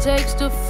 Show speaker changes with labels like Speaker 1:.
Speaker 1: takes to